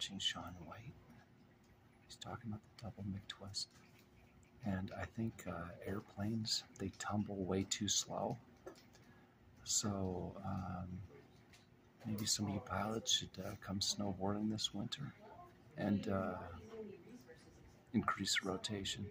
Watching Shaun White. He's talking about the double McTwist. And I think uh, airplanes, they tumble way too slow. So um, maybe some of you pilots should uh, come snowboarding this winter and uh, increase rotation.